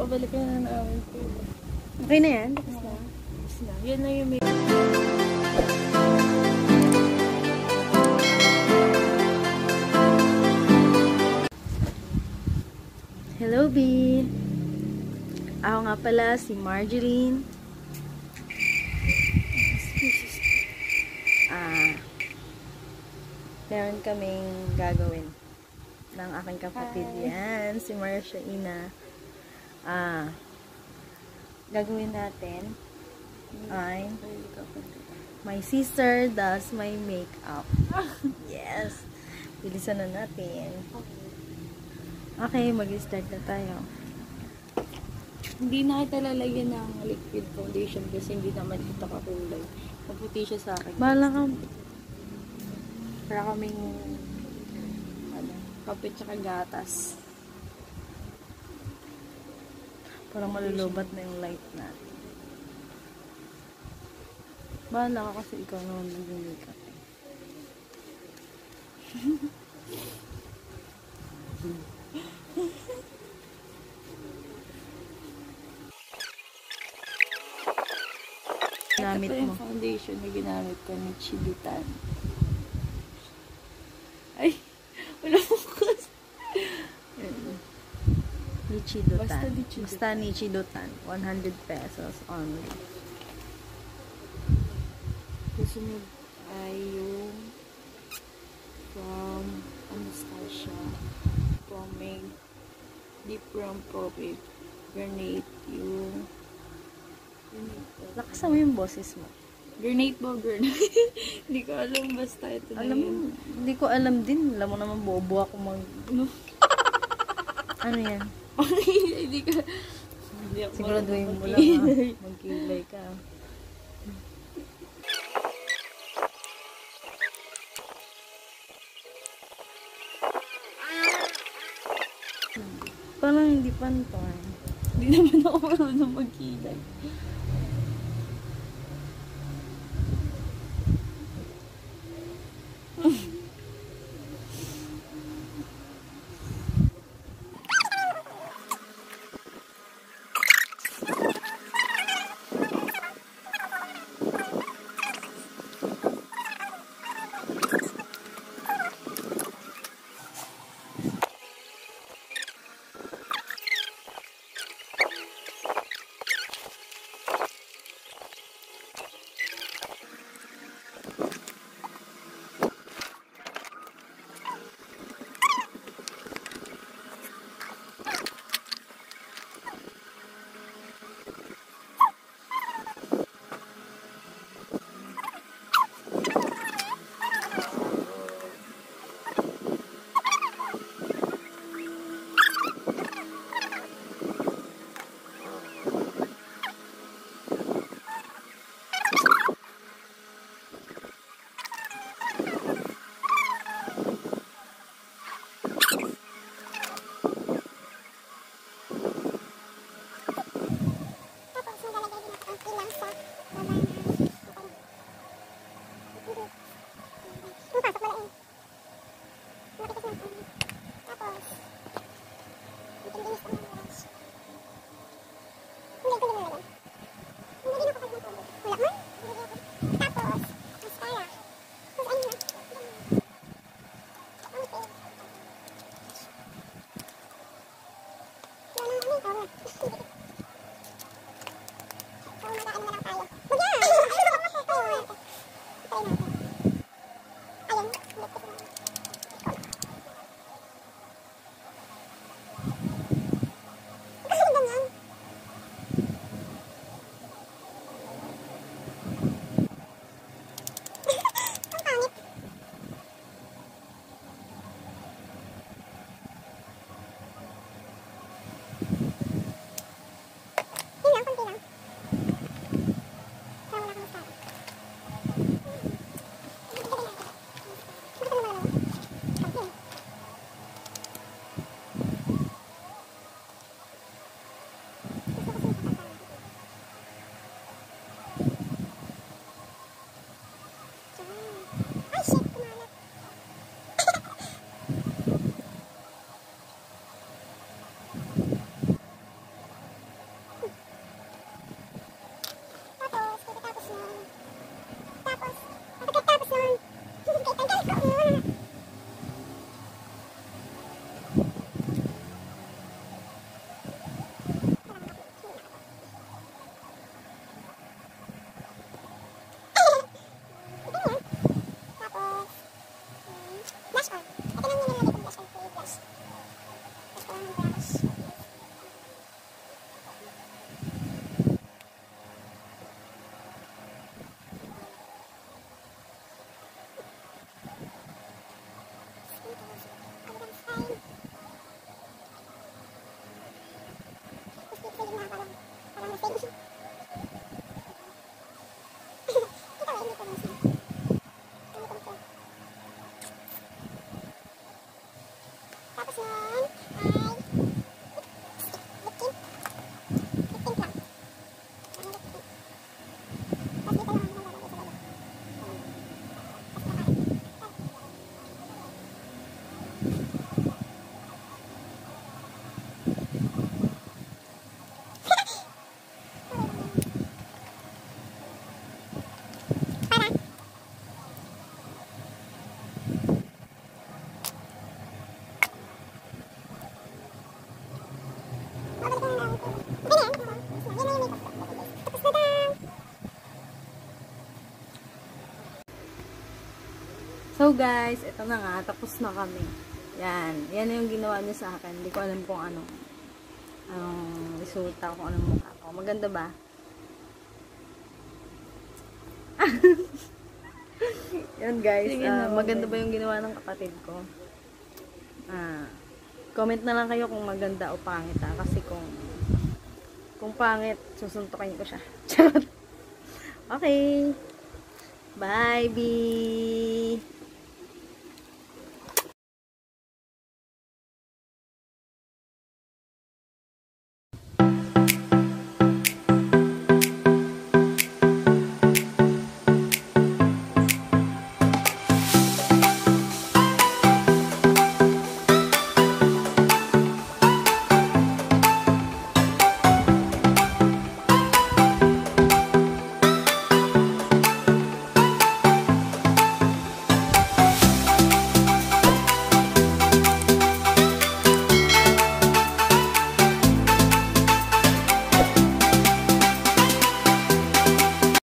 O, balik na namin po. Okay na yan? Tapos na. Tapos na. Yun na yung may... Hello, B. Ako nga pala si Marjeline. Ah, meron kaming gagawin ng aking kapatid yan, si Marcia Ina. Ah, gagawin natin ay my sister does my makeup. Yes. Bilisan na natin. Okay, mag-start na tayo. Hindi na kita lalagyan ng liquid foundation kasi hindi naman ito kakulay. Maputi siya sa akin. Bahala ka. Para kaming ano, kapit tsaka gatas. Parang malulubat na yung light natin. Bahala ka kasi ikaw naman mag-makeup. eh. Ginamit Ito mo. yung foundation na ginamit ko ni Chidutan. Ay, wala focus. Nichidotan. Basta Nichidotan. Basta Nichidotan. 100 pesos only. Susunod ay yung from Anastasia Pomade Deep from Profit Grenade yung? Lakasan mo yung boses mo. Grenade ba? Grenade? Hindi ko alam basta ito na Alam yun. hindi ko alam din. Alam mo naman, bobo ako mag... Ano? Ano yan? Hindi ako Siguraduhin mo lang ha. Magkilay ka. Parang hindi pantay. Hindi naman ako marunong magkilay. Tapos, ito yung siya. At tingnan nyo naman dito, plus 1 plus. Tapos kailangan So guys, ito na nga, tapos na kami. Yan, yan yung ginawa niya sa akin. Hindi ko alam kung anong anong resulta, kung anong mukha ko. Maganda ba? yan guys, na, maganda ba yung ginawa ng kapatid ko? Ah, comment na lang kayo kung maganda o pangit ah. Kasi kung kung pangit, susuntukin ko siya. Charot. Okay. Bye, B.